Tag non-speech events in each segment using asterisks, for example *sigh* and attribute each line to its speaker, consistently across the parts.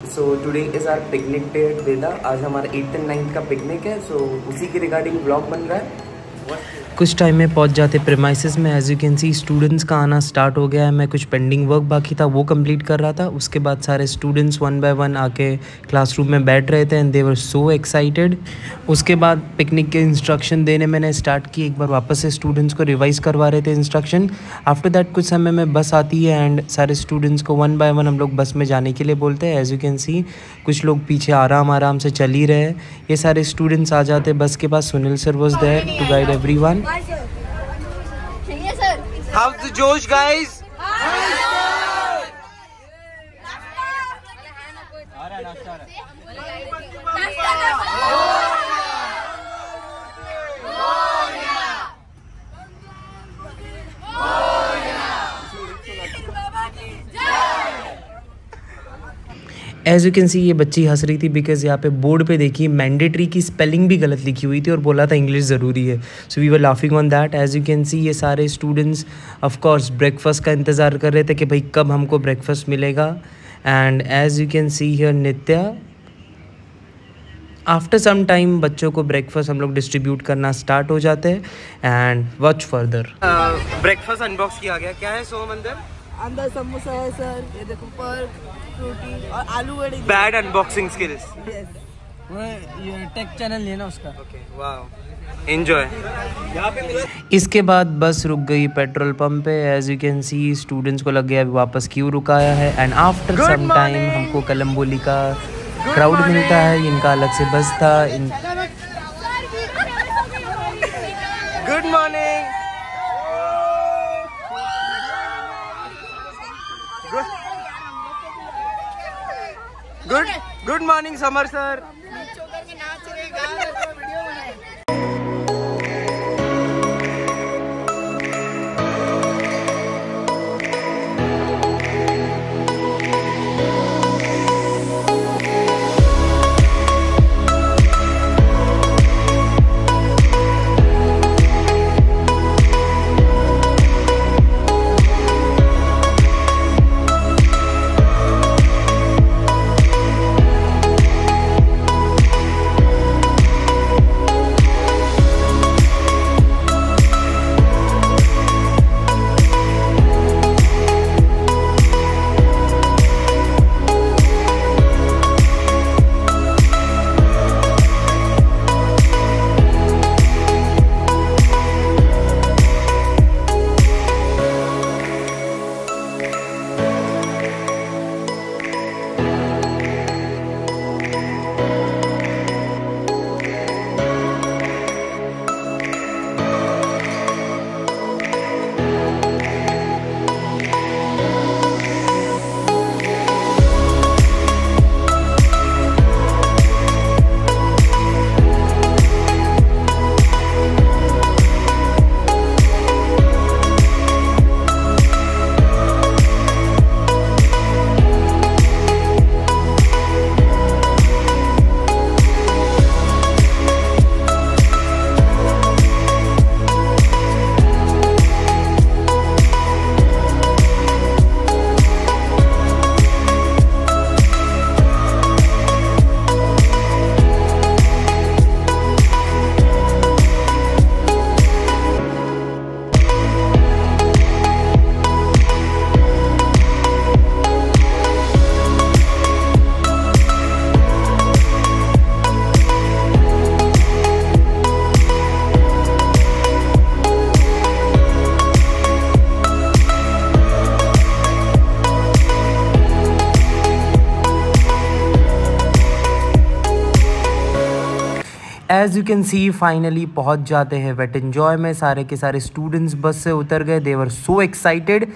Speaker 1: So today is our picnic day वेदा आज हमारा eighth and ninth का पिकनिक है. सो so, उसी के रिगार्डिंग ब्लॉग बन रहा है.
Speaker 2: कुछ टाइम में पहुँच जाते प्रेमाइसिस में as you can see students का आना स्टार्ट हो गया है। मैं कुछ पेंडिंग वर्क बाकी था, वो कंप्लीट कर रहा था। उसके बाद सारे स्टूडेंट्स वन बाय वन आके क्लासरूम में बैठ रहे थे and they were so excited उसके बाद पिकनिक के इंस्ट्रक्शन देने मैंने स्टार्ट की। एक बार वापस से स्टूडेंट्स को रिवाइज करवा रहे थे इंस्ट्रक्शन आफ्टर दैट कुछ समय में बस आती है एंड सारे स्टूडेंट्स को वन बाय वन हम लोग बस में जाने के लिए बोलते हैं। एज यू कैन सी कुछ लोग पीछे आराम आराम से चल ही रहे ये सारे स्टूडेंट्स आ जाते बस के पास Sunil sir was there to guide everyone
Speaker 1: How's the Josh guys?
Speaker 2: As you can see ये बच्ची हंस रही थी बिकॉज़ यहाँ पे बोर्ड पे देखिए मैंडेटरी की स्पेलिंग भी गलत लिखी हुई थी और बोला था इंग्लिश ज़रूरी है। So we were laughing on that as you can see ये सारे स्टूडेंट्स ऑफकोर्स ब्रेकफास्ट का इंतज़ार कर रहे थे कि भाई कब हमको ब्रेकफास्ट मिलेगा। And as you can see here Nitya after some time बच्चों को ब्रेकफास्ट हम लोग डिस्ट्रीब्यूट करना स्टार्ट हो जाते हैं। And watch further
Speaker 1: breakfast unbox किया गया। क्या है सोम अंदर
Speaker 3: अंदर समोसा है सर। ये देखो पर फ्रूटी और आलू बड़ी
Speaker 1: बैड अनबॉक्सिंग स्किल्स
Speaker 3: ये टेक चैनल लेना उसका।
Speaker 1: ओके वाओ एंजॉय
Speaker 2: इसके बाद बस रुक गई पेट्रोल पंप पे। As you can see students को लग गया अभी वापस क्यों रुकाया है। एंड आफ्टर सम टाइम हमको कलम्बोली का क्राउड मिलता है। इनका अलग से बस था। इन
Speaker 1: good morning good good morning Samar sir
Speaker 2: as you can see finally पहुँच जाते हैं वेट इन्जॉय में। सारे के सारे स्टूडेंट्स बस से उतर गए। देवर सो एक्साइटेड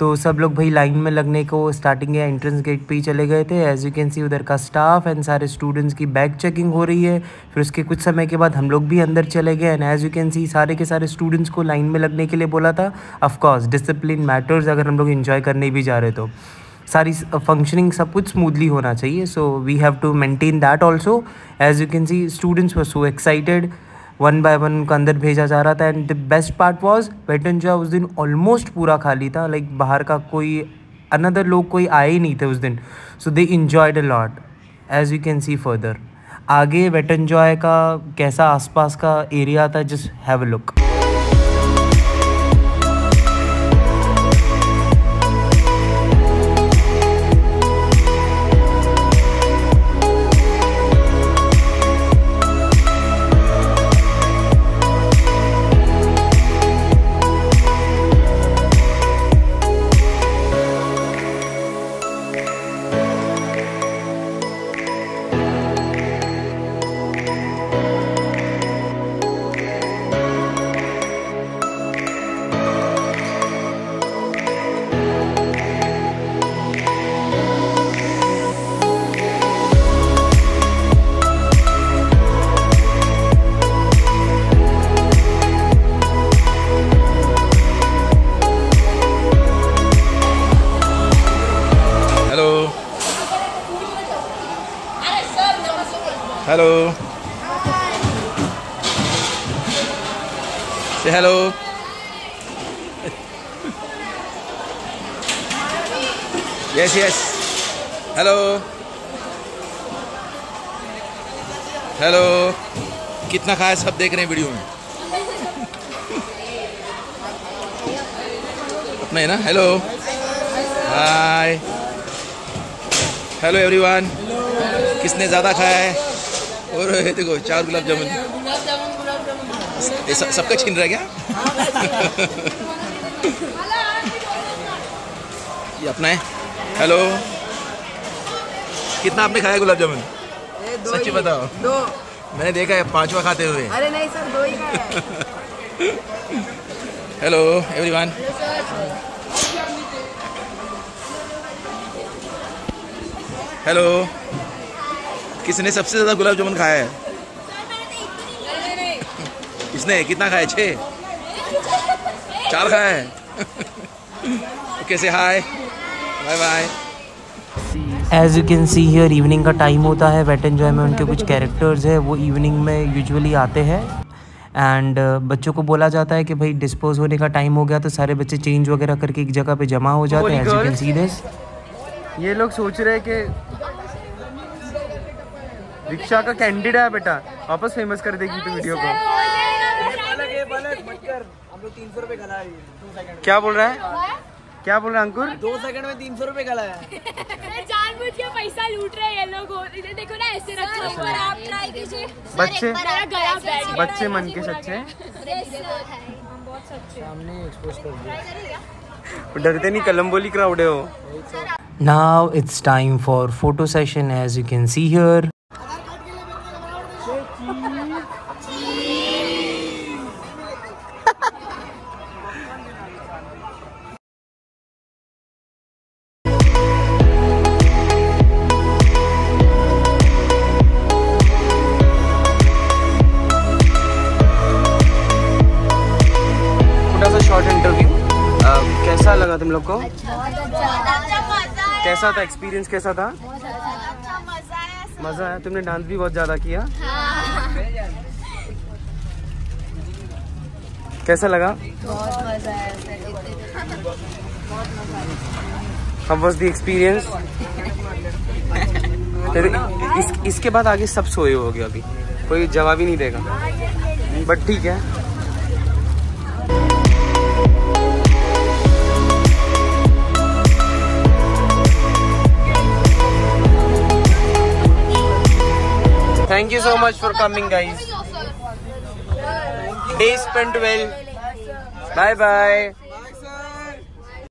Speaker 2: तो सब लोग भाई लाइन में लगने को स्टार्टिंग या एंट्रेंस गेट पे ही चले गए थे। एज यू कैन सी उधर का स्टाफ एंड सारे स्टूडेंट्स की बैग चेकिंग हो रही है। फिर उसके कुछ समय के बाद हम लोग भी अंदर चले गए। And as you can see सारे के सारे स्टूडेंट्स को लाइन में लगने के लिए बोला था। ऑफकोर्स डिसिप्लिन मैटर्स अगर हम लोग इन्जॉय करने भी जा रहे तो। सारी फंक्शनिंग सब कुछ स्मूथली होना चाहिए so we have to maintain that also as you can see students were so excited one by one उनको अंदर भेजा जा रहा था and the best part was Wet N Joy उस दिन ऑलमोस्ट पूरा खाली था लाइक like, बाहर का कोई अनदर लोग कोई आए ही नहीं थे उस दिन. So they enjoyed a lot as you can see further आगे वेट एन्जॉय का कैसा आसपास का एरिया था just have a look
Speaker 4: hello hello yes yes hello hello कितना खाया सब देख रहे हैं वीडियो में? अपना है ना? हेलो हाय हेलो एवरीवन किसने ज़्यादा खाया है? और ये देखो चार गुलाब जामुन। सबका छीन रहा है क्या? *laughs* ये अपना है। हेलो। कितना आपने खाया गुलाब जामुन? सच्ची बताओ।
Speaker 3: दो।
Speaker 4: मैंने देखा है पांचवा खाते हुए।
Speaker 3: अरे नहीं सर दो ही। *laughs*
Speaker 4: Hello everyone. हेलो। किसने सबसे ज़्यादा गुलाब जामुन खाया है? किसने? कितना खाया? छः चार खाया है? *laughs* Okay say hi bye bye
Speaker 2: as you can see here evening का टाइम होता है वेट एन्जॉय में उनके कुछ कैरेक्टर्स है वो इवनिंग में यूजुअली आते हैं। एंड बच्चों को बोला जाता है कि भाई डिस्पोज होने का टाइम हो गया तो सारे बच्चे चेंज वगैरह करके एक जगह पे जमा हो जाते हैं as you can see this
Speaker 5: ये लोग सोच रहे हैं कि रिक्शा का कैंडिड है बेटा वापस फ़ेमस कर देगी तू वीडियो को। क्या बोल रहा है? क्या बोल रहा है अंकुर?
Speaker 3: दो सेकंड में तीन सौ रुपए
Speaker 6: जानबूझ के पैसा लूट रहे हैं ये लोग इधर देखो ना ऐसे रखा आप ट्राई कीजिए।
Speaker 5: बच्चे?
Speaker 6: गला
Speaker 5: बच्चे मन के सच्चे डरते नहीं कलम बोली क्राउड है वो।
Speaker 2: Now it's time for photo session as you can see here.
Speaker 5: छोटा सा शॉर्ट इंटरव्यू कैसा लगा तुम लोग को? कैसा था एक्सपीरियंस कैसा था? मज़ा आया। तुमने डांस भी बहुत ज़्यादा किया। कैसा लगा? हम वॉज़ दी इसके बाद आगे सब सोए हो गए अभी। कोई जवाब ही नहीं देगा। बट ठीक है। Thank you so much for coming guys day spend well bye bye